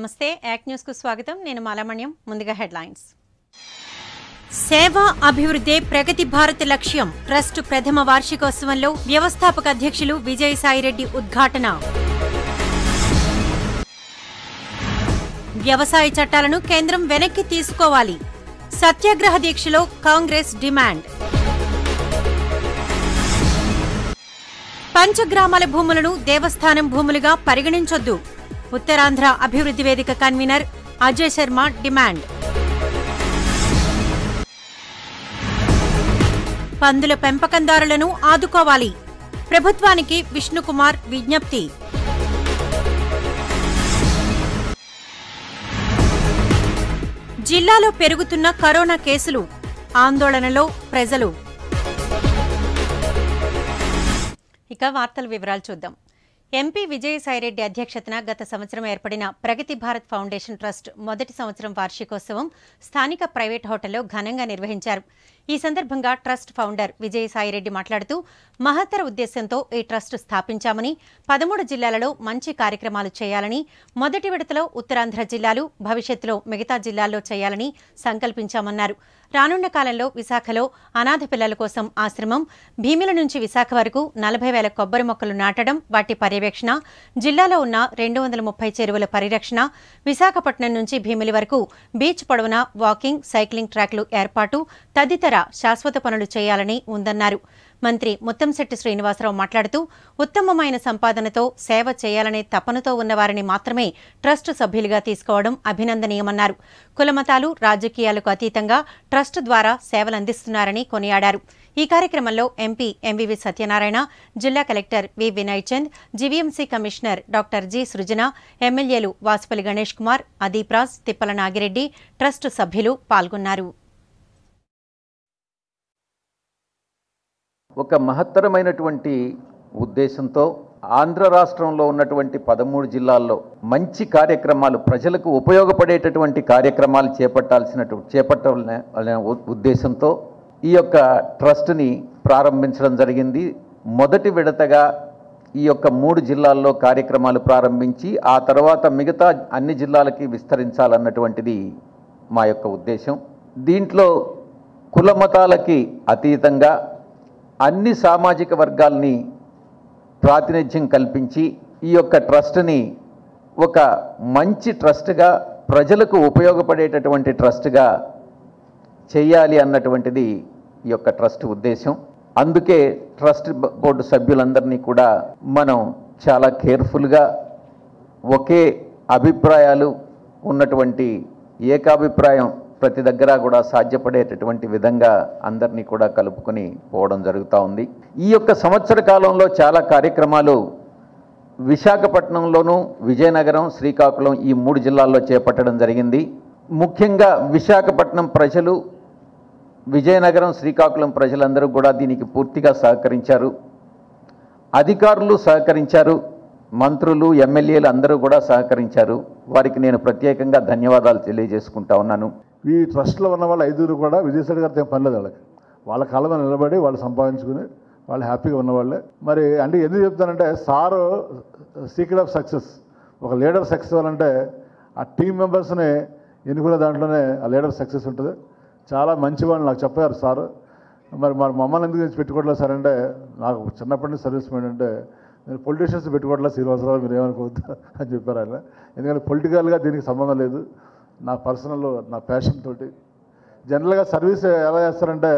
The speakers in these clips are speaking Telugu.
నమస్తే. యాక్ న్యూస్కు స్వాగతం. నేను మాలామణ్యం. ముందుగా హెడ్లైన్స్. సేవా అభివృద్ధి ప్రగతి భారత్ లక్ష్యం. ట్రస్ట్ ప్రథమ వార్షికోత్సవంలో వ్యవస్థాపక అధ్యక్షులు విజయసాయిరెడ్డి ఉద్ఘాటన. వ్యవసాయ చట్టాలను కేంద్రం వెనక్కి తీసుకోవాలి. సత్యాగ్రహ దీక్షలో కాంగ్రెస్ డిమాండ్. పంచగ్రామాల భూములను దేవస్థానం భూములుగా పరిగణించొద్దు. ఉత్తరాంధ్ర అభివృద్ధి వేదిక కన్వీనర్ అజయ్ శర్మ డిమాండ్. పందుల పెంపకందారులను ఆదుకోవాలి. ప్రభుత్వానికి విష్ణుకుమార్ విజ్ఞప్తి. జిల్లాలో పెరుగుతున్న కరోనా కేసులు ఆందోళనలో ప్రజలు. ఇక వార్తల వివరాలు చూద్దాం. ఎంపీ విజయసాయిరెడ్డి అధ్యక్షతన గత సంవత్సరం ఏర్పడిన ప్రగతి భారత్ ఫౌండేషన్ ట్రస్ట్ మొదటి సంవత్సరం వార్షికోత్సవం స్థానిక ప్రైవేట్ హోటల్లో ఘనంగా నిర్వహించారు. ఈ సందర్భంగా ట్రస్ట్ ఫౌండర్ విజయసాయిరెడ్డి మాట్లాడుతూ మహత్తర ఉద్దేశంతో ఈ ట్రస్ట్ స్థాపించామని పదమూడు జిల్లాలలో మంచి కార్యక్రమాలు చేయాలని మొదటి విడతలో ఉత్తరాంధ్ర జిల్లాలు భవిష్యత్తులో మిగతా జిల్లాల్లో చేయాలని సంకల్పించామన్నారు. రానున్న కాలంలో విశాఖలో అనాథ పిల్లల కోసం ఆశ్రమం భీమిల నుంచి విశాఖ వరకు నలభై వేల కొబ్బరి మొక్కలు నాటడం వాటి పర్యవేక్షణ జిల్లాలో ఉన్న రెండు వందల ముప్పై చెరువుల పరిరక్షణ విశాఖపట్నం నుంచి భీమిలి వరకు బీచ్ పొడవునా వాకింగ్ సైక్లింగ్ ట్రాక్లు ఏర్పాటు తదితర శాశ్వత పనులు చేయాలని ఉందన్నారు. మంత్రి ముత్తంశెట్టి శ్రీనివాసరావు మాట్లాడుతూ ఉత్తమమైన సంపాదనతో సేవ చేయాలనే తపనతో ఉన్నవారిని మాత్రమే ట్రస్ట్ సభ్యులుగా తీసుకోవడం అభినందనీయమన్నారు. కులమతాలు రాజకీయాలకు అతీతంగా ట్రస్ట్ ద్వారా సేవలందిస్తున్నారని కొనియాడారు. ఈ కార్యక్రమంలో ఎంపీ ఎంవివి సత్యనారాయణ జిల్లా collector V Vinay Chand GVMC commissioner doctor G Srujana ఎమ్మెల్యేలు వాసుపల్లి గణేష్ కుమార్ అదీప్రాజ్ తిప్పల నాగిరెడ్డి ట్రస్ట్ సభ్యులు పాల్గొన్నారు. ఒక మహత్తరమైనటువంటి ఉద్దేశంతో ఆంధ్ర రాష్ట్రంలో ఉన్నటువంటి పదమూడు జిల్లాల్లో మంచి కార్యక్రమాలు ప్రజలకు ఉపయోగపడేటటువంటి కార్యక్రమాలు చేపట్టాల్సినటువంటి చేపట్టాలనే ఉ- ఉద్దేశంతో ఈ యొక్క ట్రస్ట్ని ప్రారంభించడం జరిగింది. మొదటి విడతగా ఈ యొక్క మూడు జిల్లాల్లో కార్యక్రమాలు ప్రారంభించి ఆ తర్వాత మిగతా అన్ని జిల్లాలకి విస్తరించాలన్నటువంటిది మా యొక్క ఉద్దేశం. దీంట్లో కులమతాలకి అతీతంగా అన్ని సామాజిక వర్గాల్ని ప్రాతినిధ్యం కల్పించి ఈ యొక్క ట్రస్ట్ని ఒక మంచి ట్రస్ట్గా ప్రజలకు ఉపయోగపడేటటువంటి ట్రస్ట్గా చేయాలి అన్నటువంటిది ఈ యొక్క ట్రస్ట్ ఉద్దేశం. అందుకే ట్రస్ట్ బోర్డు సభ్యులందరినీ కూడా మనం చాలా కేర్ఫుల్గా ఒకే అభిప్రాయాలు ఉన్నటువంటి ఏకాభిప్రాయం ప్రతి దగ్గర కూడా సాధ్యపడేటటువంటి విధంగా అందరినీ కూడా కలుపుకొని పోవడం జరుగుతూ ఉంది. ఈ యొక్క సంవత్సర కాలంలో చాలా కార్యక్రమాలు విశాఖపట్నంలోను విజయనగరం శ్రీకాకుళం ఈ మూడు జిల్లాల్లో చేపట్టడం జరిగింది. ముఖ్యంగా విశాఖపట్నం ప్రజలు విజయనగరం శ్రీకాకుళం ప్రజలందరూ కూడా దీనికి పూర్తిగా సహకరించారు. అధికారులు సహకరించారు. మంత్రులు ఎమ్మెల్యేలు అందరూ కూడా సహకరించారు. వారికి నేను ప్రత్యేకంగా ధన్యవాదాలు తెలియజేసుకుంటా ఉన్నాను. ఈ ట్రస్ట్లో ఉన్న వాళ్ళు ఐదుగురు కూడా విజయసాయి గారితో ఏం పనిలేదు వాళ్ళకి. వాళ్ళ కాళ్ళ మీద నిలబడి వాళ్ళు సంపాదించుకుని వాళ్ళు హ్యాపీగా ఉన్నవాళ్ళే మరి అంటే ఎందుకు చెప్తానంటే సారు సీక్రెట్ ఆఫ్ సక్సెస్ ఒక లీడర్ సక్సెస్ అవ్వాలంటే ఆ టీం మెంబర్స్ని ఎన్నుకునే దాంట్లోనే ఆ లీడర్ సక్సెస్ ఉంటుంది. చాలా మంచి వాళ్ళు నాకు చెప్పారు సారు. మరి మరి మమ్మల్ని ఎందుకు పెట్టుకోవట్లేదు సార్ అంటే నాకు చిన్నప్పటి నుంచి సర్వీస్ మైండ్ అంటే నేను పొలిటీషియన్స్ పెట్టుకోవట్లేదు శ్రీనివాసరావు మీరు ఏమనుకోవద్దు అని చెప్పారు ఆయన. ఎందుకంటే పొలిటికల్గా దీనికి సంబంధం లేదు. నా పర్సనల్ నా ప్యాషన్ తోటి. జనరల్గా సర్వీస్ ఎలా చేస్తారంటే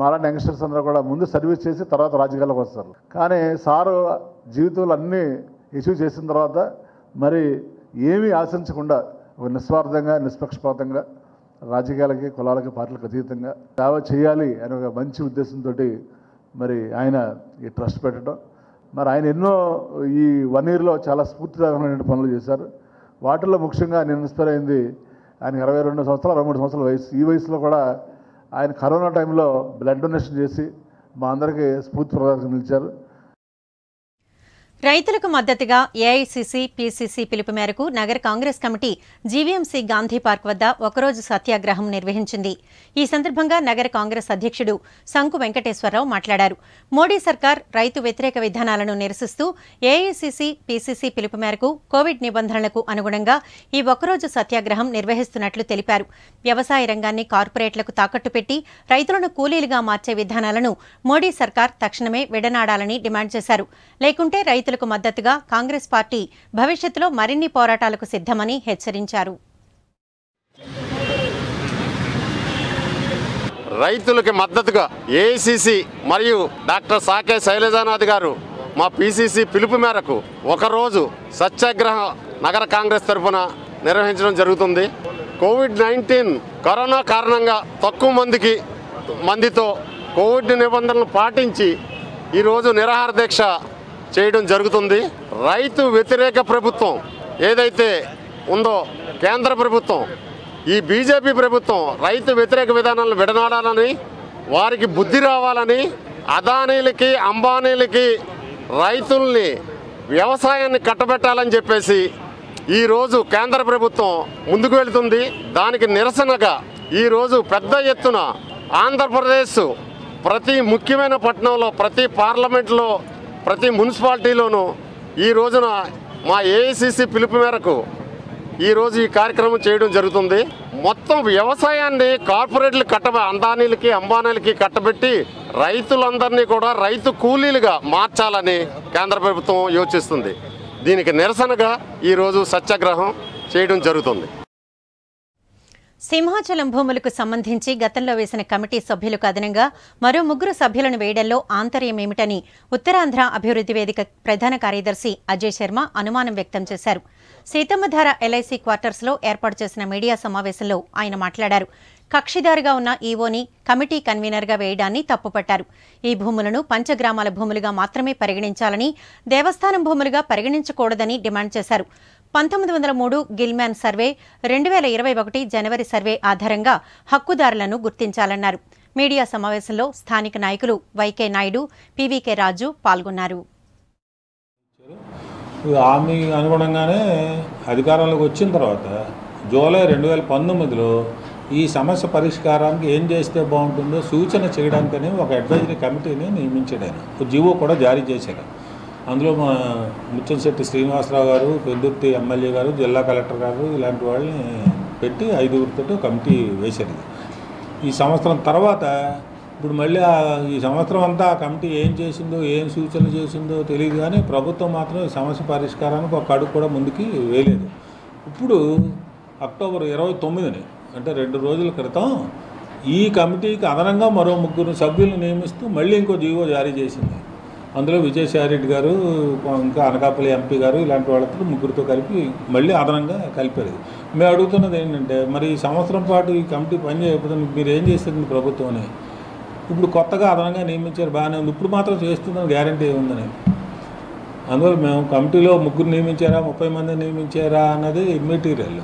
మాలాంటి యంగ్స్టర్స్ అందరూ కూడా ముందు సర్వీస్ చేసి తర్వాత రాజకీయాలకు వస్తారు. కానీ సారు జీవితంలో అన్నీ ఇష్యూ చేసిన తర్వాత మరి ఏమీ ఆశించకుండా ఒక నిస్వార్థంగా నిష్పక్షపాతంగా రాజకీయాలకి కులాలకి పార్టీలకు అతీతంగా సేవ చేయాలి అనే ఒక మంచి ఉద్దేశంతో మరి ఆయన ఈ ట్రస్ట్ పెట్టడం. మరి ఆయన ఎన్నో ఈ వన్ ఇయర్లో చాలా స్ఫూర్తిదాయకమైన పనులు చేశారు. వాటిల్లో ముఖ్యంగా నేను ఇన్స్పైర్ అయింది ఆయన ఇరవై రెండు సంవత్సరాలు అరవై మూడు సంవత్సరాల వయసు. ఈ వయసులో కూడా ఆయన కరోనా టైంలో బ్లడ్ డొనేషన్ చేసి మా అందరికీ స్ఫూర్తి స్ఫూర్తిప్రదాయకంగా నిలిచారు రైతులకు మద్దతుగా ఏఐసీసీ పీసీసీ పిలుపు మేరకు నగర Congress committee GVMC Gandhi park వద్ద ఒకరోజు సత్యాగ్రహం నిర్వహించింది. ఈ సందర్భంగా నగర కాంగ్రెస్ అధ్యక్షుడు శంకు వెంకటేశ్వరరావు మాట్లాడారు. మోడీ సర్కార్ రైతు వ్యతిరేక విధానాలను నిరసిస్తూ ఏఐసీసీ పీసీసీ పిలుపు మేరకు కోవిడ్ నిబంధనలకు అనుగుణంగా ఈ ఒకరోజు సత్యాగ్రహం నిర్వహిస్తున్నట్లు తెలిపారు. వ్యవసాయ రంగాన్ని కార్పొరేట్లకు తాకట్టు పెట్టి రైతులను కూలీలుగా మార్చే విధానాలను మోడీ సర్కార్ తక్షణమే విడనాడాలని డిమాండ్ చేశారు. లేకుంటే రైతులకు మద్దతుగా కాంగ్రెస్ పార్టీ భవిష్యత్తులో మరిన్ని పోరాటాలకు సిద్ధమని హెచ్చరించారు. రైతులకి మద్దతుగా ఏసీసీ మరియు డాక్టర్ సాకే శైలజానాథ్ గారు మా పిసిసి పిలుపు మేరకు ఒకరోజు సత్యాగ్రహ నగర కాంగ్రెస్ తరఫున నిర్వహించడం జరుగుతుంది. కోవిడ్ నైన్టీన్ కరోనా కారణంగా తక్కువ మందికి మందితో కోవిడ్ నిబంధనలు పాటించి ఈరోజు నిరాహార దీక్ష చేయడం జరుగుతుంది. రైతు వ్యతిరేక ప్రభుత్వం ఏదైతే ఉందో కేంద్ర ప్రభుత్వం ఈ బీజేపీ ప్రభుత్వం రైతు వ్యతిరేక విధానాలను విడనాడాలని వారికి బుద్ధి రావాలని అదానీలకి అంబానీలకి రైతుల్ని వ్యవసాయాన్ని కట్టబెట్టాలని చెప్పేసి ఈరోజు కేంద్ర ప్రభుత్వం ముందుకు వెళుతుంది. దానికి నిరసనగా ఈరోజు పెద్ద ఎత్తున ఆంధ్రప్రదేశ్ ప్రతి ముఖ్యమైన పట్టణంలో ప్రతి పార్లమెంట్లో ప్రతి మున్సిపాలిటీలోనూ ఈ రోజున మా ఏఐసిసి పిలుపు మేరకు ఈరోజు ఈ కార్యక్రమం చేయడం జరుగుతుంది. మొత్తం వ్యవసాయాన్ని కార్పొరేట్లు కట్ట అందానీలకి అంబానీలకి కట్టబెట్టి రైతులందరినీ కూడా రైతు కూలీలుగా మార్చాలని కేంద్ర ప్రభుత్వం యోచిస్తుంది. దీనికి నిరసనగా ఈరోజు సత్యాగ్రహం చేయడం జరుగుతుంది. సింహాచలం భూములకు సంబంధించి గతంలో వేసిన కమిటీ సభ్యులకు అదనంగా మరో ముగ్గురు సభ్యులను వేయడంలో ఆంతర్యం ఏమిటని ఉత్తరాంధ్ర అభివృద్ధి వేదిక ప్రధాన కార్యదర్శి అజయ్ శర్మ అనుమానం వ్యక్తం చేశారు. సీతమ్మధార ఎల్ఐసి క్వార్టర్స్లో ఏర్పాటు చేసిన మీడియా సమావేశంలో ఆయన మాట్లాడారు. కక్షిదారుగా ఉన్న ఈవోని కమిటీ కన్వీనర్గా వేయడాన్ని తప్పుపట్టారు. ఈ భూములను పంచగ్రామాల భూములుగా మాత్రమే పరిగణించాలని దేవస్థానం భూములుగా పరిగణించకూడదని డిమాండ్ చేశారు. పంతొమ్మిది వందల మూడు గిల్మ్యాన్ సర్వే రెండు వేల ఇరవై ఒకటి జనవరి సర్వే ఆధారంగా హక్కుదారులను గుర్తించాలన్నారు. మీడియా సమావేశంలో స్థానిక నాయకులు వైకే నాయుడు పీవీకే రాజు పాల్గొన్నారు. ఆమె అనుగుణంగానే అధికారంలోకి వచ్చిన తర్వాత జూలై రెండు వేల పంతొమ్మిదిలో ఈ సమస్య పరిష్కారానికి ఏం చేస్తే బాగుంటుందో సూచన చేయడానికని ఒక అడ్వైజరీ కమిటీని నియమించాడు ఆయన. జీవో కూడా జారీ చేశారు అందులో మా ముచ్చంశెట్టి శ్రీనివాసరావు గారు పెద్దుర్తి ఎమ్మెల్యే గారు జిల్లా కలెక్టర్ గారు ఇలాంటి వాళ్ళని పెట్టి ఐదుగురితో కమిటీ వేశారు. ఈ సంవత్సరం తర్వాత ఇప్పుడు మళ్ళీ ఈ సంవత్సరం అంతా ఆ కమిటీ ఏం చేసిందో ఏం సూచనలు చేసిందో తెలియదు కానీ ప్రభుత్వం మాత్రం ఈ సమస్య పరిష్కారానికి ఒక అడుగు కూడా ముందుకి వేయలేదు. ఇప్పుడు అక్టోబర్ ఇరవై తొమ్మిదిని అంటే రెండు రోజుల క్రితం ఈ కమిటీకి అదనంగా మరో ముగ్గురు సభ్యులను నియమిస్తూ మళ్ళీ ఇంకో జీవో జారీ చేసింది. అందులో విజయసాయిరెడ్డి గారు ఇంకా అనకాపల్లి ఎంపీ గారు ఇలాంటి వాళ్ళతో ముగ్గురితో కలిపి మళ్ళీ అదనంగా కలిపారు. మేము అడుగుతున్నది ఏంటంటే మరి ఈ సంవత్సరం పాటు ఈ కమిటీ పని చేయకపోతే మీరు ఏం చేస్తుంది ప్రభుత్వం అని ఇప్పుడు కొత్తగా అదనంగా నియమించారు బాగానే ఉంది. ఇప్పుడు మాత్రం చేస్తుందని గ్యారంటీ ఉందని. అందువల్ల మేము కమిటీలో ముగ్గురు నియమించారా ముప్పై మంది నియమించారా అన్నది మెటీరియల్.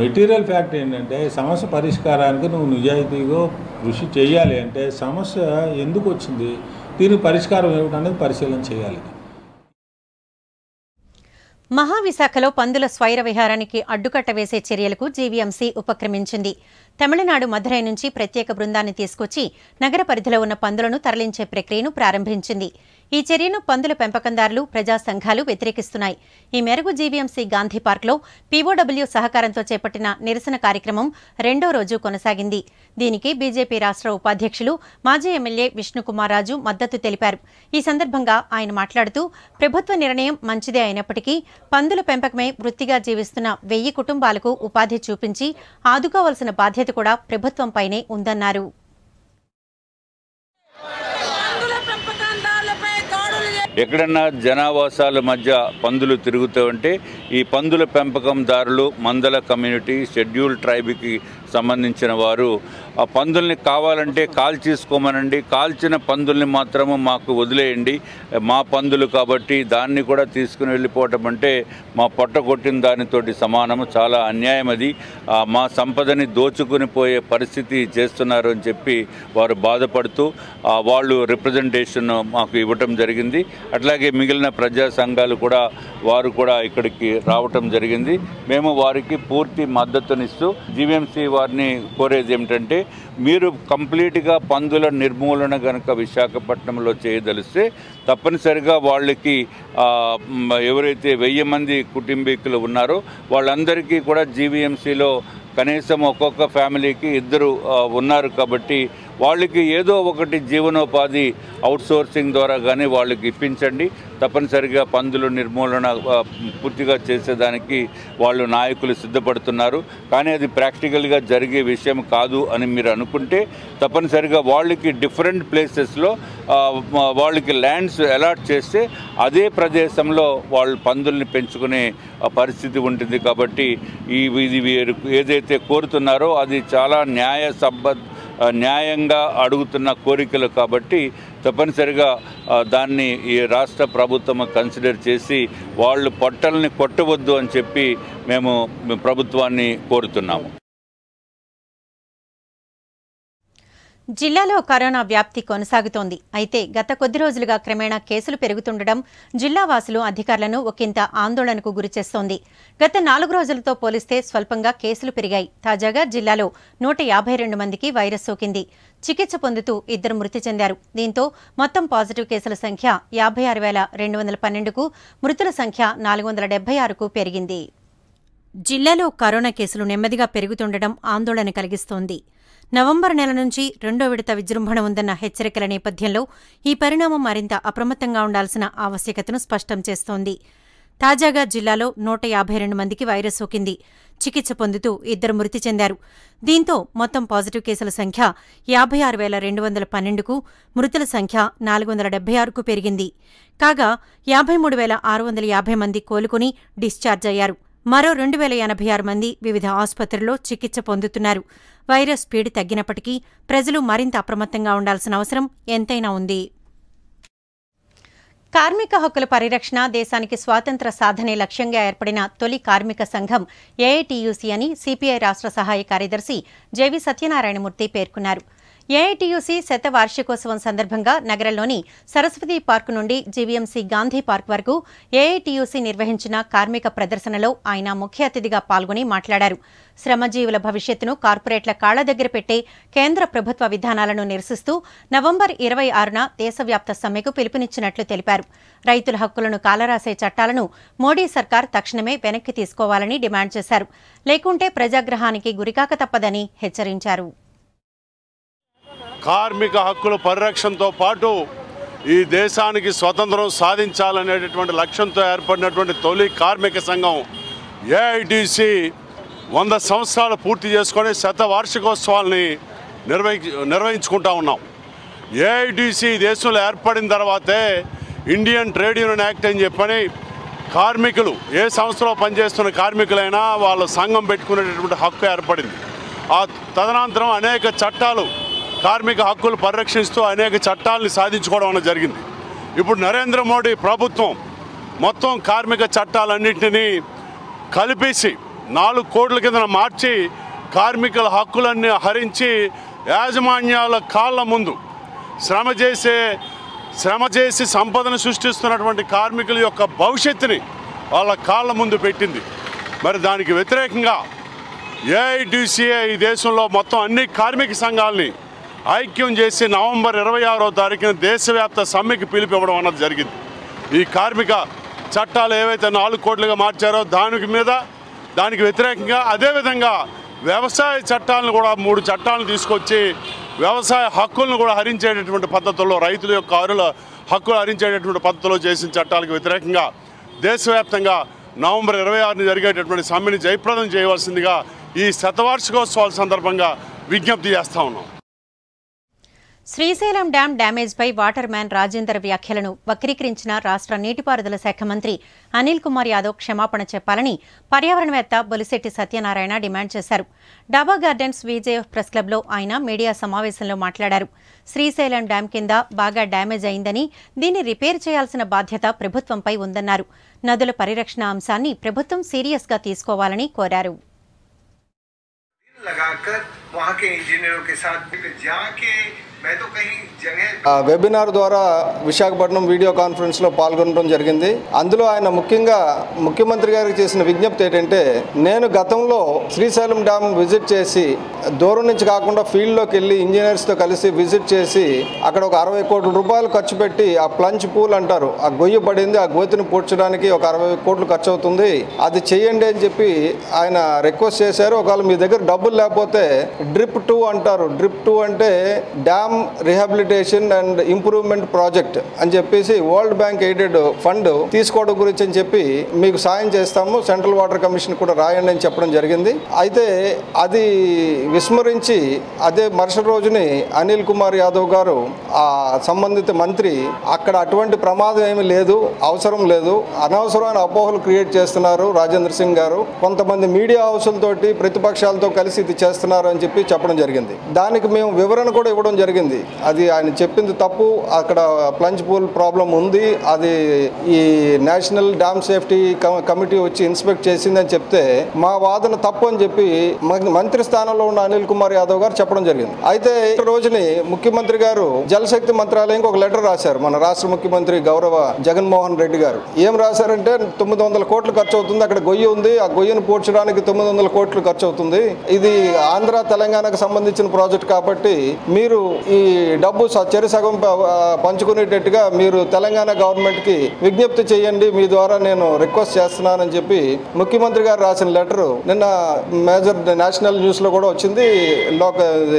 మెటీరియల్ ఫ్యాక్ట్ ఏంటంటే సమస్య పరిష్కారానికి నువ్వు నిజాయితీగా కృషి చేయాలి అంటే సమస్య ఎందుకు వచ్చింది? దీని పరిష్కారం ఏమిటనేది పరిశీలన చేయాలి. మహావిశాఖలో పందుల స్వైర విహారానికి అడ్డుకట్ట వేసే చర్యలకు జీవీఎంసీ ఉపక్రమించింది. తమిళనాడు మధురై నుంచి ప్రత్యేక బృందాన్ని తీసుకొచ్చి నగర పరిధిలో ఉన్న పందులను తరలించే ప్రక్రియను ప్రారంభించింది. ఈ చర్యను పందుల పెంపకందారులు ప్రజా సంఘాలు వ్యతిరేకిస్తున్నాయి. ఈ మేరకు జీవీఎంసీ గాంధీ పార్క్లో పీఓడబ్ల్యూ సహకారంతో చేపట్టిన నిరసన కార్యక్రమం రెండో రోజు కొనసాగింది. దీనికి బీజేపీ రాష్ట్ర ఉపాధ్యక్షులు మాజీ ఎమ్మెల్యే విష్ణుకుమార్ రాజు మద్దతు తెలిపారు. ఈ సందర్భంగా ఆయన మాట్లాడుతూ ప్రభుత్వ నిర్ణయం మంచిదే అయినప్పటికీ పందుల పెంపకమే వృత్తిగా జీవిస్తున్న వెయ్యి కుటుంబాలకు ఉపాధి చూపించి ఆదుకోవాల్సిన బాధ్యత కూడా ప్రభుత్వంపైనే ఉందన్నారు. ఎక్కడన్నా జనావాసాల మధ్య పందులు తిరుగుతూ ఉంటే ఈ పందుల పెంపకందారులు మందల కమ్యూనిటీ షెడ్యూల్ ట్రైబ్కి సంబంధించిన వారు ఆ పందుల్ని కావాలంటే కాల్ చేసుకోమనండి కాల్చిన పందుల్ని మాత్రము మాకు వదిలేయండి. మా పందులు కాబట్టి దాన్ని కూడా తీసుకుని వెళ్ళిపోవటం అంటే మా పొట్ట కొట్టిన దానితోటి సమానము. చాలా అన్యాయం అది. మా సంపదని దోచుకుని పోయే పరిస్థితి చేస్తున్నారు అని చెప్పి వారు బాధపడుతూ వాళ్ళు రిప్రజెంటేషన్ మాకు ఇవ్వటం జరిగింది. అట్లాగే మిగిలిన ప్రజా సంఘాలు కూడా వారు కూడా ఇక్కడికి రావటం జరిగింది. మేము వారికి పూర్తి మద్దతునిస్తూ జీవీఎంసీ వారిని కోరేది ఏమిటంటే మీరు కంప్లీట్గా పందుల నిర్మూలన కనుక విశాఖపట్నంలో చేయదలిస్తే తప్పనిసరిగా వాళ్ళకి ఎవరైతే వెయ్యి మంది కుటుంబీకులు ఉన్నారో వాళ్ళందరికీ కూడా జీవీఎంసీలో కనీసం ఒక్కొక్క ఫ్యామిలీకి ఇద్దరు ఉన్నారు కాబట్టి వాళ్ళకి ఏదో ఒకటి జీవనోపాధి అవుట్సోర్సింగ్ ద్వారా కానీ వాళ్ళకి ఇప్పించండి. తప్పనిసరిగా పందుల నిర్మూలన పూర్తిగా చేసేదానికి వాళ్ళు నాయకులు సిద్ధపడుతున్నారు. కానీ అది ప్రాక్టికల్గా జరిగే విషయం కాదు అని మీరు అనుకుంటే తప్పనిసరిగా వాళ్ళకి డిఫరెంట్ ప్లేసెస్లో వాళ్ళకి ల్యాండ్స్ అలాట్ చేస్తే అదే ప్రదేశంలో వాళ్ళు పందుల్ని పెంచుకునే పరిస్థితి ఉంటుంది. కాబట్టి ఈ ఇది ఏదైతే కోరుతున్నారో అది చాలా న్యాయ సంబద్ధ న్యాయంగా అడుగుతున్న కోరికలు కాబట్టి తప్పనిసరిగా దాన్ని ఈ రాష్ట్ర ప్రభుత్వం కన్సిడర్ చేసి వాళ్ళు పొట్టల్ని కొట్టవద్దు అని చెప్పి మేము ప్రభుత్వాన్ని కోరుతున్నాము. జిల్లాలో కరోనా వ్యాప్తి కొనసాగుతోంది. అయితే గత కొద్ది రోజులుగా క్రమేణా కేసులు పెరుగుతుండడం జిల్లా వాసులు అధికారులను ఒకంత ఆందోళనకు గురిచేస్తోంది గత నాలుగు రోజులతో పోలిస్తే స్వల్పంగా కేసులు పెరిగాయి. తాజాగా జిల్లాలో నూట యాభై రెండు మందికి వైరస్ సోకింది. చికిత్స పొందుతూ ఇద్దరు మృతి చెందారు. దీంతో మొత్తం పాజిటివ్ కేసుల సంఖ్య యాభై ఆరు వేల రెండు వందల పన్నెండుకు మృతుల సంఖ్య నాలుగు వందల డెబ్బై ఆరుకు పెరిగింది. జిల్లాలో కరోనా కేసులు నెమ్మదిగా పెరుగుతుండడం ఆందోళన కలిగిస్తోంది. నవంబర్ నెల నుంచి రెండో విడత విజృంభణ ఉందన్న హెచ్చరికల నేపథ్యంలో ఈ పరిణామం మరింత అప్రమత్తంగా ఉండాల్సిన ఆవశ్యకతను స్పష్టం చేస్తోంది. తాజాగా జిల్లాలో నూట యాభై రెండు మందికి వైరస్ సోకింది. చికిత్స పొందుతూ ఇద్దరు మృతి చెందారు. దీంతో మొత్తం పాజిటివ్ కేసుల సంఖ్య యాభై ఆరు వేల రెండు వందల పన్నెండుకు మృతుల సంఖ్య నాలుగు వందల డెబ్బై ఆరుకు పెరిగింది. కాగా యాభై మూడు వేల ఆరు వందల యాభై మంది కోలుకుని డిశ్చార్జ్ అయ్యారు. మరో రెండు వేల ఎనభై ఆరు మంది వివిధ ఆసుపత్రుల్లో చికిత్స పొందుతున్నారు. వైరస్ స్పీడ్ తగ్గినప్పటికీ ప్రజలు మరింత అప్రమత్తంగా ఉండాల్సిన అవసరం ఎంతైనా ఉంది. కార్మిక హక్కుల పరిరక్షణ దేశానికి స్వాతంత్ర సాధనే లక్ష్యంగా ఏర్పడిన తొలి కార్మిక సంఘం ఏఐటీయూసీ అని సిపిఐ రాష్ట్ర సహాయ కార్యదర్శి జేవి సత్యనారాయణమూర్తి పేర్కొన్నారు. ఏఐటీయూసీ శతవార్షికోత్సవం సందర్భంగా నగరంలోని సరస్వతి పార్కు నుండి జీవీఎంసీ గాంధీ పార్క్ వరకు ఏఐటీయూసీ నిర్వహించిన కార్మిక ప్రదర్శనలో ఆయన ముఖ్య అతిథిగా పాల్గొని మాట్లాడారు. శ్రమజీవుల భవిష్యత్తును కార్పొరేట్ల కాళ్ళ దగ్గర పెట్టే కేంద్ర ప్రభుత్వ విధానాలను నిరసిస్తూ నవంబర్ ఇరవై ఆరున దేశవ్యాప్త సమ్మెకు పిలుపునిచ్చినట్లు తెలిపారు. రైతుల హక్కులను కాలరాసే చట్టాలను మోడీ సర్కార్ తక్షణమే వెనక్కి తీసుకోవాలని డిమాండ్ చేశారు. లేకుంటే ప్రజాగ్రహానికి గురికాక తప్పదని హెచ్చరించారు. కార్మిక హక్కుల పరిరక్షణతో పాటు ఈ దేశానికి స్వతంత్రం సాధించాలనేటటువంటి లక్ష్యంతో ఏర్పడినటువంటి తొలి కార్మిక సంఘం ఏఐటిసి వంద సంవత్సరాలు పూర్తి చేసుకొని శత వార్షికోత్సవాల్ని నిర్వహి నిర్వహించుకుంటా ఉన్నాం. ఏఐటిసి దేశంలో ఏర్పడిన తర్వాతే ఇండియన్ ట్రేడ్ యూనియన్ యాక్ట్ అని చెప్పని కార్మికులు ఏ సంస్థలో పనిచేస్తున్న కార్మికులైనా వాళ్ళ సంఘం పెట్టుకునేటటువంటి హక్కు ఏర్పడింది. ఆ తదనంతరం అనేక చట్టాలు కార్మిక హక్కులు పరిరక్షిస్తూ అనేక చట్టాలని సాధించుకోవడం అనేది జరిగింది. ఇప్పుడు నరేంద్ర మోడీ ప్రభుత్వం మొత్తం కార్మిక చట్టాలన్నింటినీ కలిపేసి నాలుగు కోట్ల కింద మార్చి కార్మికుల హక్కులన్నీ హరించి యాజమాన్యాల కాళ్ళ ముందు శ్రమ చేసే శ్రమ చేసి సంపదను సృష్టిస్తున్నటువంటి కార్మికుల యొక్క భవిష్యత్తుని వాళ్ళ కాళ్ళ ముందు పెట్టింది. మరి దానికి వ్యతిరేకంగా ఏఐడిసిఏ ఈ దేశంలో మొత్తం అన్ని కార్మిక సంఘాలని ఐక్యం చేసి నవంబర్ ఇరవై ఆరో తారీఖున దేశవ్యాప్త సమ్మెకి పిలిపివ్వడం అన్నది జరిగింది. ఈ కార్మిక చట్టాలు ఏవైతే నాలుగు కోట్లుగా మార్చారో దానికి మీద దానికి వ్యతిరేకంగా అదేవిధంగా వ్యవసాయ చట్టాలను కూడా మూడు చట్టాలను తీసుకొచ్చి వ్యవసాయ హక్కులను కూడా హరించేటటువంటి పద్ధతుల్లో రైతుల యొక్క అరుల హక్కులు హరించేటటువంటి పద్ధతిలో చేసిన చట్టాలకు వ్యతిరేకంగా దేశవ్యాప్తంగా నవంబర్ ఇరవై ఆరున జరిగేటటువంటి సమ్మెని జయప్రదం చేయవలసిందిగా ఈ శతవార్షికోత్సవాల సందర్భంగా విజ్ఞప్తి చేస్తా ఉన్నాం. శ్రీశైలం డ్యాం డ్యామేజ్పై వాటర్ మ్యాన్ రాజేందర్ వ్యాఖ్యలను వక్రీకరించిన రాష్ట్ర నీటిపారుదల శాఖ మంత్రి అనిల్ కుమార్ యాదవ్ క్షమాపణ చెప్పాలని పర్యావరణవేత్త బొలిశెట్టి సత్యనారాయణ డిమాండ్ చేశారు డాబా గార్డెన్స్ విజేఎఫ్ ప్రెస్ క్లబ్లో ఆయన మీడియా సమావేశంలో మాట్లాడారు శ్రీశైలం డ్యాం కింద బాగా డ్యామేజ్ అయిందని దీన్ని రిపేర్ చేయాల్సిన బాధ్యత ప్రభుత్వంపై ఉందన్నారు నదుల పరిరక్షణ అంశాన్ని ప్రభుత్వం సీరియస్గా తీసుకోవాలని కోరారు लगाकर वहाँ के इंजीनियरों के साथ जाके मैं तो कहीं जगह ఆ వెబినార్ ద్వారా విశాఖపట్నం వీడియో కాన్ఫరెన్స్లో పాల్గొనడం జరిగింది. అందులో ఆయన ముఖ్యంగా ముఖ్యమంత్రి గారికి చేసిన విజ్ఞప్తి ఏంటంటే నేను గతంలో శ్రీశైలం డ్యామ్ విజిట్ చేసి దూరం నుంచి కాకుండా ఫీల్డ్లోకి వెళ్ళి ఇంజనీర్స్తో కలిసి విజిట్ చేసి అక్కడ ఒక అరవై కోట్ల రూపాయలు ఖర్చు పెట్టి ఆ ప్లంచ్ పూల్ అంటారు ఆ గొయ్యి పడింది ఆ గోతిని పూడ్చడానికి ఒక అరవై కోట్లు ఖర్చు అవుతుంది అది చేయండి అని చెప్పి ఆయన రిక్వెస్ట్ చేశారు. ఒకవేళ మీ దగ్గర డబ్బులు లేకపోతే డ్రిప్ టూ అంటారు. డ్రిప్ టూ అంటే dam rehabilitation and improvement project అని చెప్పేసి వరల్డ్ బ్యాంక్ ఎయిడెడ్ ఫండ్ తీసుకోవడం గురించి అని చెప్పి మీకు సాయం చేస్తాము. సెంట్రల్ వాటర్ కమిషన్ కూడా రాయండి అని చెప్పడం జరిగింది. అయితే అది విస్మరించి అదే మరుసటి రోజుని అనిల్ కుమార్ యాదవ్ గారు ఆ సంబంధిత మంత్రి అక్కడ అటువంటి ప్రమాదం ఏమి లేదు అవసరం లేదు అనవసరమైన అపోహలు క్రియేట్ చేస్తున్నారు రాజేంద్ర సింగ్ గారు. కొంతమంది మీడియా హౌసులతోటి ప్రతిపక్షాలతో కలిసి ఇది చేస్తున్నారు అని చెప్పి చెప్పడం జరిగింది. దానికి మేము వివరణ కూడా ఇవ్వడం జరిగింది. అది ఆయన చెప్పింది తప్పు. అక్కడ ప్లంచ్ పూల్ ప్రాబ్లం ఉంది. అది ఈ national dam safety com- committee వచ్చి ఇన్స్పెక్ట్ చేసిందని చెప్తే మా వాదన తప్పు అని చెప్పి మంత్రి స్థానంలో ఉన్న అనిల్ కుమార్ యాదవ్ గారు చెప్పడం జరిగింది. అయితే ఈ రోజుని ముఖ్యమంత్రి గారు జలశక్తి మంత్రాలయంకి ఒక లెటర్ రాశారు. మన రాష్ట్ర ముఖ్యమంత్రి గౌరవ జగన్మోహన్ రెడ్డి గారు. ఏం రాశారంటే తొమ్మిది వందల కోట్లు ఖర్చు అవుతుంది అక్కడ గొయ్యి ఉంది. ఆ గొయ్యను పూడ్చడానికి తొమ్మిది వందల కోట్లు ఖర్చు అవుతుంది ఇది ఆంధ్ర తెలంగాణకు సంబంధించిన ప్రాజెక్ట్ కాబట్టి మీరు ఈ డబ్బు స- సగం పంచుకునేటట్టుగా మీరు తెలంగాణ గవర్నమెంట్కి విజ్ఞప్తి చేయండి. మీ ద్వారా నేను రిక్వెస్ట్ చేస్తున్నానని చెప్పి ముఖ్యమంత్రి గారు రాసిన లెటరు నిన్న మేజర్ నేషనల్ న్యూస్లో కూడా వచ్చింది. లోక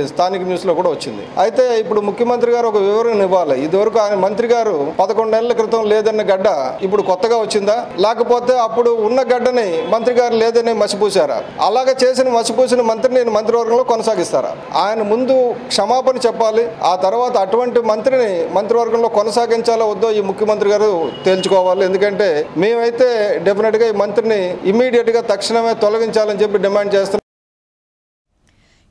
స్థానిక న్యూస్లో కూడా వచ్చింది. అయితే ఇప్పుడు ముఖ్యమంత్రి గారు ఒక వివరణ ఇవ్వాలి. ఇదివరకు ఆయన మంత్రి గారు పదకొండు నెలల క్రితం లేదన్న గడ్డ ఇప్పుడు కొత్తగా వచ్చిందా? లేకపోతే అప్పుడు ఉన్న గడ్డని మంత్రి గారు లేదని మసిపూసారా అలాగ చేసిన మసిపూసిన మంత్రిని నేను మంత్రివర్గంలో కొనసాగిస్తారా? ఆయన ముందు క్షమాపణ చెప్పాలి ఆ తర్వాత అటువంటి మంత్రిని మంత్రివర్గంలో కొనసాగించాలో వద్దో ఈ ముఖ్యమంత్రి గారు తేల్చుకోవాలి. ఎందుకంటే మేమైతే డెఫినెట్గా ఈ మంత్రిని ఇమీడియట్గా తక్షణమే తొలగించాలని చెప్పి డిమాండ్ చేస్తున్నాం.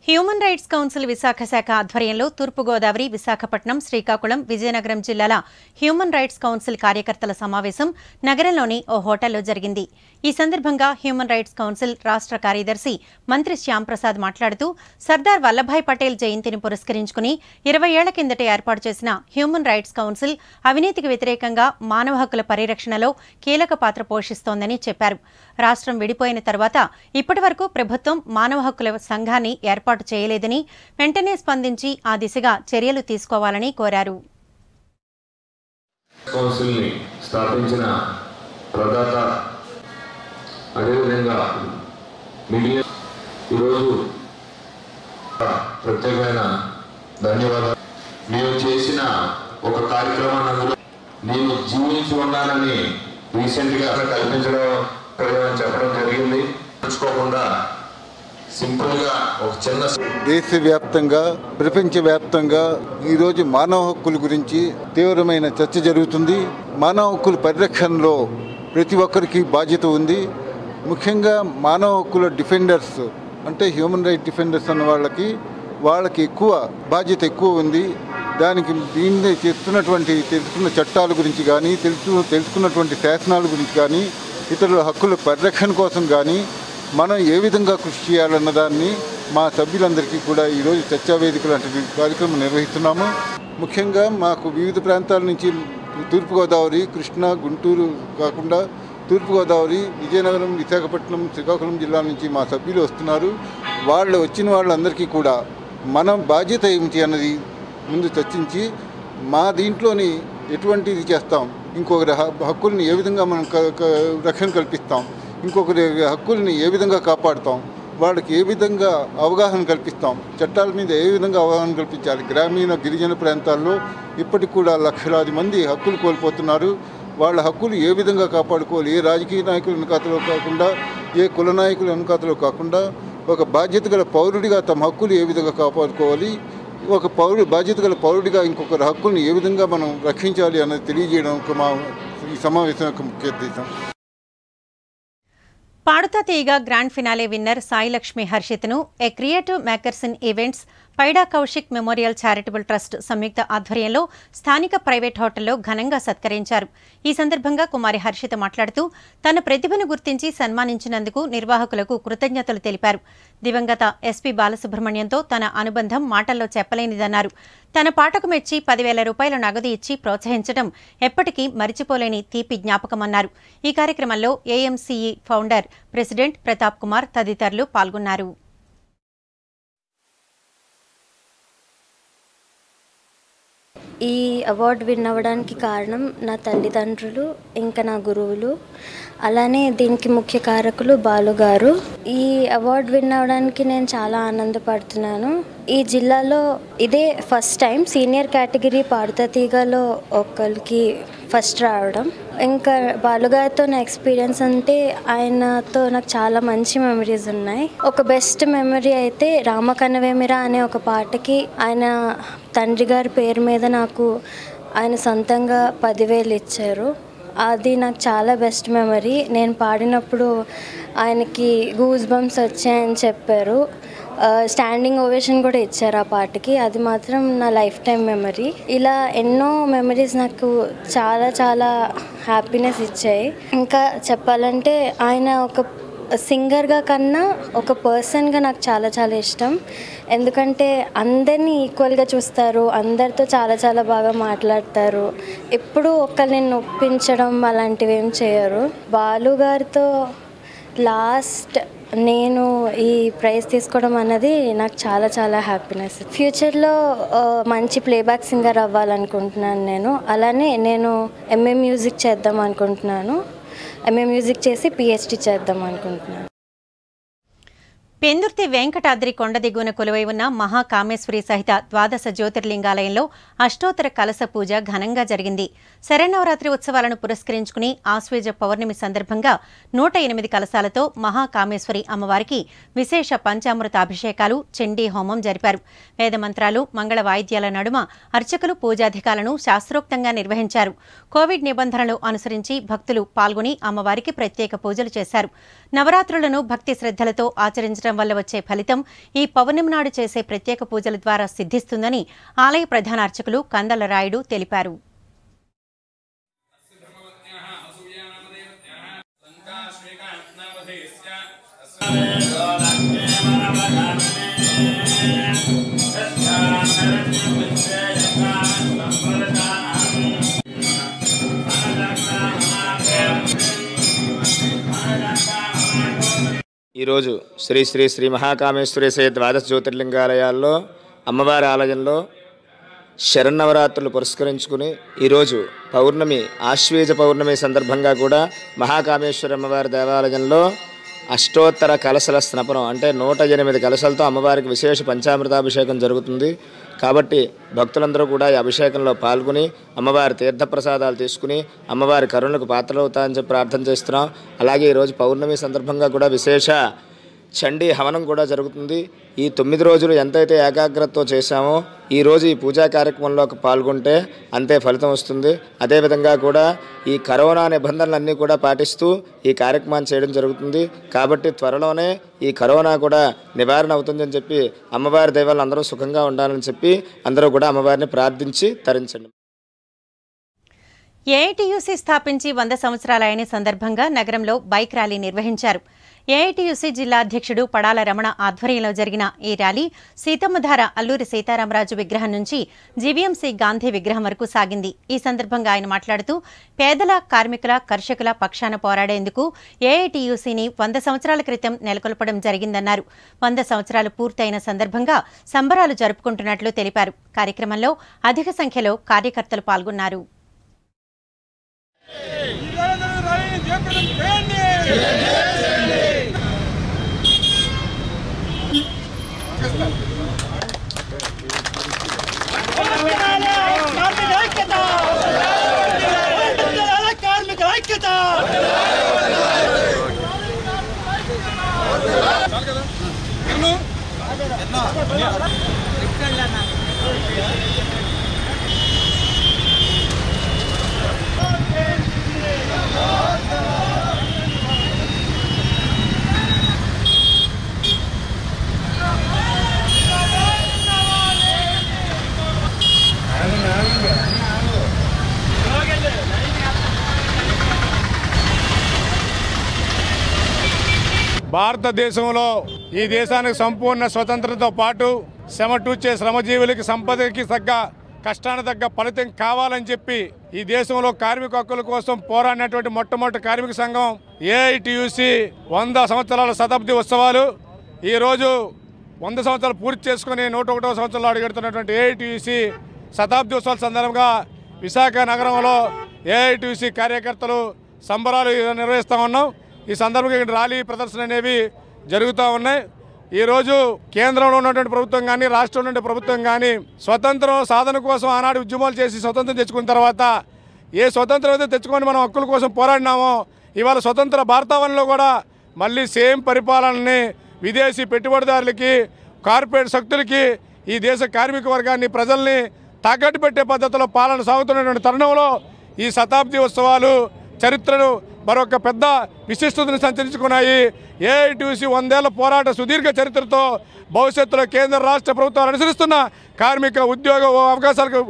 హ్యూమన్ రైట్స్ కౌన్సిల్ విశాఖ శాఖ ఆధ్వర్యంలో తూర్పుగోదావరి విశాఖపట్నం శ్రీకాకుళం విజయనగరం జిల్లాల హ్యూమన్ రైట్స్ కౌన్సిల్ కార్యకర్తల సమావేశం నగరంలోని ఓ హోటల్లో జరిగింది. ఈ సందర్భంగా హ్యూమన్ రైట్స్ కౌన్సిల్ రాష్ట్ర కార్యదర్శి మంత్రి శ్యాంప్రసాద్ మాట్లాడుతూ సర్దార్ వల్లభాయ్ పటేల్ జయంతిని పురస్కరించుకుని ఇరవై ఏళ్ళ కిందట ఏర్పాటు చేసిన హ్యూమన్ రైట్స్ కౌన్సిల్ అవినీతికి వ్యతిరేకంగా మానవ హక్కుల పరిరక్షణలో కీలక పాత్ర పోషిస్తోందని చెప్పారు. రాష్ట్రం విడిపోయిన తర్వాత ఇప్పటి ప్రభుత్వం మానవ హక్కుల సంఘాన్ని ఏర్పాటు చేయలేదని వెంటనే స్పందించి ఆ దిశగా చర్యలు తీసుకోవాలని కోరారు. కౌన్సిల్ని స్థాపించిన ప్రదాత అదేవిధంగా ఈరోజు ప్రత్యేకమైన ధన్యవాదాలు. చేసిన ఒక కార్యక్రమాన్ని అందులో నేను జీవించి ఉన్నానని రీసెంట్గా కల్పించడం చెప్పడం జరిగింది. తెలుసుకోకుండా దేశవ్యాప్తంగా ప్రపంచవ్యాప్తంగా ఈరోజు మానవ హక్కుల గురించి తీవ్రమైన చర్చ జరుగుతుంది. మానవ హక్కుల పరిరక్షణలో ప్రతి ఒక్కరికి బాధ్యత ఉంది. ముఖ్యంగా మానవ హక్కుల డిఫెండర్స్ అంటే హ్యూమన్ రైట్ డిఫెండర్స్ అన్న వాళ్ళకి వాళ్ళకి ఎక్కువ బాధ్యత ఎక్కువ ఉంది. దానికి దీన్ని చేస్తున్నటువంటి తెలుసుకున్న చట్టాల గురించి కానీ తెలుసు తెలుసుకున్నటువంటి శాసనాల గురించి కానీ ఇతరుల హక్కుల పరిరక్షణ కోసం కానీ మనం ఏ విధంగా కృషి చేయాలన్న దాన్ని మా సభ్యులందరికీ కూడా ఈరోజు చర్చావేదిక లాంటి కార్యక్రమం నిర్వహిస్తున్నాము. ముఖ్యంగా మాకు వివిధ ప్రాంతాల నుంచి తూర్పుగోదావరి కృష్ణా గుంటూరు కాకుండా తూర్పుగోదావరి విజయనగరం విశాఖపట్నం శ్రీకాకుళం జిల్లా నుంచి మా సభ్యులు వస్తున్నారు. వాళ్ళు వచ్చిన వాళ్ళందరికీ కూడా మనం బాధ్యత ఏమిటి అన్నది ముందు చర్చించి మా దీంట్లోని ఎటువంటిది చేస్తాం ఇంకొకరి హక్కుల్ని ఏ విధంగా మనం రక్షణ కల్పిస్తాం ఇంకొకరి హక్కుల్ని ఏ విధంగా కాపాడుతాం? వాళ్ళకి ఏ విధంగా అవగాహన కల్పిస్తాం? చట్టాల మీద ఏ విధంగా అవగాహన కల్పించాలి? గ్రామీణ గిరిజన ప్రాంతాల్లో ఇప్పటికి కూడా లక్షలాది మంది హక్కులు కోల్పోతున్నారు. వాళ్ళ హక్కులు ఏ విధంగా కాపాడుకోవాలి? ఏ రాజకీయ నాయకుల వెనుకతలో కాకుండా ఏ కుల నాయకుల వెనుకతలో కాకుండా ఒక బాధ్యత గల పౌరుడిగా తమ హక్కులు ఏ విధంగా కాపాడుకోవాలి? ఒక పౌరుడు బాధ్యత గల పౌరుడిగా ఇంకొకరి హక్కుల్ని ఏ విధంగా మనం రక్షించాలి అన్నది తెలియజేయడం ఒక మా ఈ సమావేశం యొక్క ముఖ్య ఉద్దేశం. Padutha Theeyaga grand finale winner Sailakshmi హర్షిత్ను A creative makers in events Paida Kaushik memorial charitable trust సంయుక్త ఆధ్వర్యంలో స్థానిక ప్రైవేట్ హోటల్లో ఘనంగా సత్కరించారు. ఈ సందర్భంగా కుమారి హర్షిత మాట్లాడుతూ తన ప్రతిభను గుర్తించి సన్మానించినందుకు నిర్వాహకులకు కృతజ్ఞతలు తెలిపారు. దివంగత ఎస్పీ బాలసుబ్రహ్మణ్యంతో తన అనుబంధం మాటల్లో చెప్పలేనిదన్నారు. తన పాటకు మెచ్చి పదివేల రూపాయల నగదు ఇచ్చి ప్రోత్సహించడం ఎప్పటికీ మరిచిపోలేని తీపి జ్ఞాపకమన్నారు. ఈ కార్యక్రమంలో AMCE founder president Pratap Kumar తదితరులు పాల్గొన్నారు. ఈ అవార్డు విన్ అవ్వడానికి కారణం నా తల్లిదండ్రులు ఇంకా నా గురువులు. అలానే దీనికి ముఖ్య కారకులు బాలుగారు. ఈ అవార్డు విన్ అవ్వడానికి నేను చాలా ఆనందపడుతున్నాను. ఈ జిల్లాలో ఇదే first time senior category Padutha తీగలో ఒకరికి ఫస్ట్ రావడం. ఇంకా బాలుగారితో నా ఎక్స్పీరియన్స్ అంటే ఆయనతో నాకు చాలా మంచి మెమరీస్ ఉన్నాయి. ఒక బెస్ట్ మెమరీ అయితే రామకనవేమిరా అనే ఒక పాటకి ఆయన తండ్రి గారి పేరు మీద నాకు ఆయన సొంతంగా పదివేలు ఇచ్చారు. అది నాకు చాలా బెస్ట్ మెమరీ నేను పాడినప్పుడు ఆయనకి గూస్ బంప్స్ వచ్చాయని చెప్పారు. స్టాండింగ్ ఓవేషన్ కూడా ఇచ్చారు ఆ పాటకి. అది మాత్రం నా లైఫ్ టైం మెమరీ ఇలా ఎన్నో మెమరీస్ నాకు చాలా చాలా హ్యాపీనెస్ ఇచ్చాయి. ఇంకా చెప్పాలంటే ఆయన ఒక సింగర్గా కన్నా ఒక పర్సన్గా నాకు చాలా చాలా ఇష్టం. ఎందుకంటే అందరినీ ఈక్వల్గా చూస్తారు అందరితో చాలా చాలా బాగా మాట్లాడతారు. ఎప్పుడూ ఒకరిని నొప్పించడం అలాంటివి ఏం చేయరు. బాలు గారితో లాస్ట్ నేను ఈ ప్రైజ్ తీసుకోవడం అన్నది నాకు చాలా చాలా హ్యాపీనెస్. ఫ్యూచర్లో మంచి ప్లేబ్యాక్ సింగర్ అవ్వాలనుకుంటున్నాను నేను. అలానే నేను ఎంఏ మ్యూజిక్ చేద్దాం అనుకుంటున్నాను. ఎంఏ మ్యూజిక్ చేసి పిహెచ్డి చేద్దాం అనుకుంటున్నాను. పెందుర్తి వెంకటాద్రి కొండ దిగువన కొలువై ఉన్న మహాకామేశ్వరి సహిత ద్వాదశ జ్యోతిర్లింగాలయంలో అష్టోత్తర కలశ పూజ ఘనంగా జరిగింది. శరన్నవరాత్రి ఉత్సవాలను పురస్కరించుకుని ఆశ్వేజ పౌర్ణమి సందర్భంగా నూట ఎనిమిది కలశాలతో మహాకామేశ్వరి అమ్మవారికి విశేష పంచామృత అభిషేకాలు చండీ హోమం జరిపారు. వేదమంత్రాలు మంగళ వాయిద్యాల నడుమ అర్చకులు పూజాధికాలను శాస్త్రోక్తంగా నిర్వహించారు. కోవిడ్ నిబంధనలు అనుసరించి భక్తులు పాల్గొని అమ్మవారికి ప్రత్యేక పూజలు చేశారు. నవరాత్రులను భక్తి శ్రద్ధలతో ఆచరించడం వల్ల వచ్చే ఫలితం ఈ పౌర్ణమి నాడు చేసే ప్రత్యేక పూజల ద్వారా సిద్ధిస్తుందని ఆలయ ప్రధాన అర్చకులు కందల రాయుడు తెలిపారు. ఈరోజు శ్రీ శ్రీ శ్రీ మహాకామేశ్వరి ద్వాదశ జ్యోతిర్లింగాలయాల్లో అమ్మవారి ఆలయంలో శరన్నవరాత్రులు పురస్కరించుకుని ఈరోజు పౌర్ణమి ఆశ్వేజ పౌర్ణమి సందర్భంగా కూడా మహాకామేశ్వర అమ్మవారి దేవాలయంలో అష్టోత్తర కలశల స్నపనం అంటే నూట ఎనిమిది కలశలతో అమ్మవారికి విశేష పంచామృతాభిషేకం జరుగుతుంది. కాబట్టి భక్తులందరూ కూడా ఈ అభిషేకంలో పాల్గొని అమ్మవారి తీర్థప్రసాదాలు తీసుకుని అమ్మవారి కరుణకు పాత్రలవుతాయని చెప్పి ప్రార్థన చేస్తున్నాం. అలాగే ఈరోజు పౌర్ణమి సందర్భంగా కూడా విశేష చండీ హవనం కూడా జరుగుతుంది. ఈ తొమ్మిది రోజులు ఎంతైతే ఏకాగ్రతతో చేశామో ఈ రోజు ఈ పూజా కార్యక్రమంలో పాల్గొంటే అంతే ఫలితం వస్తుంది. అదేవిధంగా కూడా ఈ కరోనా నిబంధనలన్నీ కూడా పాటిస్తూ ఈ కార్యక్రమాన్ని చేయడం జరుగుతుంది. కాబట్టి త్వరలోనే ఈ కరోనా కూడా నివారణ అవుతుందని చెప్పి అమ్మవారి దైవాలు అందరూ సుఖంగా ఉండాలని చెప్పి అందరూ కూడా అమ్మవారిని ప్రార్థించి తరించండి. ఏఐటీయూసీ స్థాపించి వంద సంవత్సరాలైన సందర్భంగా నగరంలో బైక్ ర్యాలీ నిర్వహించారు. ఏఐటీయూసీ జిల్లా అధ్యక్షుడు పడాల రమణ ఆధ్వర్యంలో జరిగిన ఈ ర్యాలీ సీతమ్మధార అల్లూరి సీతారామరాజు విగ్రహం నుంచి జీవీఎంసీ గాంధీ విగ్రహం వరకు సాగింది ఈ సందర్భంగా ఆయన మాట్లాడుతూ పేదల కార్మికుల కర్షకుల పక్షాన పోరాడేందుకు ఏఐటీయూసీని వంద సంవత్సరాల క్రితం నెలకొల్పడం జరిగిందన్నారు వంద సంవత్సరాలు పూర్తయిన సందర్భంగా సంబరాలు జరుపుకుంటున్నట్లు తెలిపారు కార్యక్రమంలో అధిక సంఖ్యలో కార్యకర్తలు పాల్గొన్నారు ఎన్నో భారతదేశంలో ఈ దేశానికి సంపూర్ణ స్వతంత్రంతో పాటు శ్రమటూచే శ్రమజీవులకి సంపదకి తగ్గ కష్టానికి తగ్గ ఫలితం కావాలని చెప్పి ఈ దేశంలో కార్మిక హక్కుల కోసం పోరాడినటువంటి మొట్టమొదటి కార్మిక సంఘం ఏఐటియుసి వంద సంవత్సరాల శతాబ్ది ఉత్సవాలు. ఈరోజు వంద సంవత్సరాలు పూర్తి చేసుకుని నూట ఒకటో సంవత్సరంలో అడుగెడుతున్నటువంటి ఏఐటియుసి శతాబ్ది ఉత్సవాల సందర్భంగా విశాఖ నగరంలో ఏఐటియుసి కార్యకర్తలు సంబరాలు నిర్వహిస్తూ ఉన్నాం. ఈ సందర్భంగా ఇక్కడ ర్యాలీ ప్రదర్శన అనేవి జరుగుతూ ఉన్నాయి. ఈరోజు కేంద్రంలో ఉన్నటువంటి ప్రభుత్వం కానీ రాష్ట్రంలో ఉండే ప్రభుత్వం కానీ స్వతంత్రం సాధన కోసం ఆనాడు ఉద్యమాలు చేసి స్వతంత్రం తెచ్చుకున్న తర్వాత ఏ స్వతంత్రం అయితే తెచ్చుకొని మనం హక్కుల కోసం పోరాడినామో ఇవాళ స్వతంత్ర భారతావనంలో కూడా మళ్ళీ సేమ్ పరిపాలనని విదేశీ పెట్టుబడిదారులకి కార్పొరేట్ శక్తులకి ఈ దేశ కార్మిక వర్గాన్ని ప్రజల్ని తాకట్టు పెట్టే పద్ధతిలో పాలన సాగుతున్నటువంటి తరుణంలో ఈ శతాబ్ది ఉత్సవాలు చరిత్రను మరొక పెద్ద విశిష్టతను సంచరించుకున్నాయి. ఏఐటీసీ వందేళ్ళ పోరాట సుదీర్ఘ చరిత్రతో భవిష్యత్తులో కేంద్ర రాష్ట్ర ప్రభుత్వాలు అనుసరిస్తున్న కార్మిక ఉద్యోగ అవకాశాలకు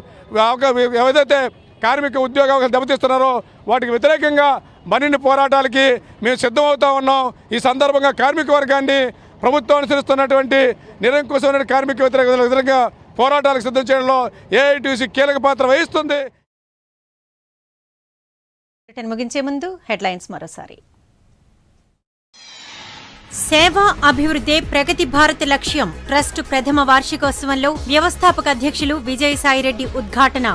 ఏదైతే కార్మిక ఉద్యోగ దెబ్బతీస్తున్నారో వాటికి వ్యతిరేకంగా మరిన్ని పోరాటాలకి మేము సిద్ధమవుతా ఉన్నాం. ఈ సందర్భంగా కార్మిక వర్గాన్ని ప్రభుత్వం అనుసరిస్తున్నటువంటి నిరంకుశమైన కార్మిక వ్యతిరేక వ్యతిరేకంగా పోరాటాలకు సిద్ధం చేయడంలో ఏఐటీసీ కీలక పాత్ర వహిస్తుంది. బులెటిన్ ముగించే ముందు హెడ్లైన్స్ మరోసారి. సేవ అభివృద్ధి ప్రగతి భారత్ లక్ష్యం. ట్రస్ట్ ప్రథమ వార్షికోత్సవంలో వ్యవస్థాపక అధ్యక్షులు విజయసాయిరెడ్డి ఉద్ఘాటన.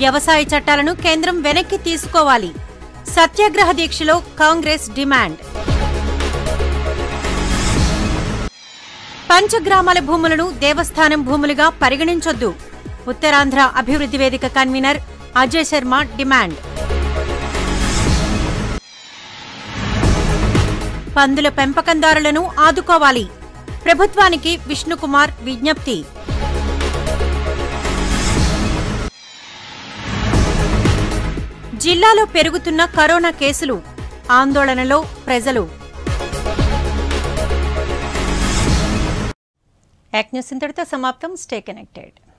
వ్యవసాయ చట్టాలను కేంద్రం వెనక్కి తీసుకోవాలి. సత్యాగ్రహ దీక్షలో కాంగ్రెస్ డిమాండ్. పంచగ్రామాల భూములను దేవస్థానం భూములుగా పరిగణించొద్దు. ఉత్తరాంధ్ర అభివృద్ధి వేదిక కన్వీనర్ అజయ్ శర్మ డిమాండ్. పందుల పెంపకందారులను ఆదుకోవాలి. ప్రభుత్వానికి విష్ణుకుమార్ విజ్ఞప్తి. జిల్లాలో పెరుగుతున్న కరోనా కేసులు ఆందోళనలో ప్రజలు. యాక్ ఇంతటితో సమాప్తం. Stay connected.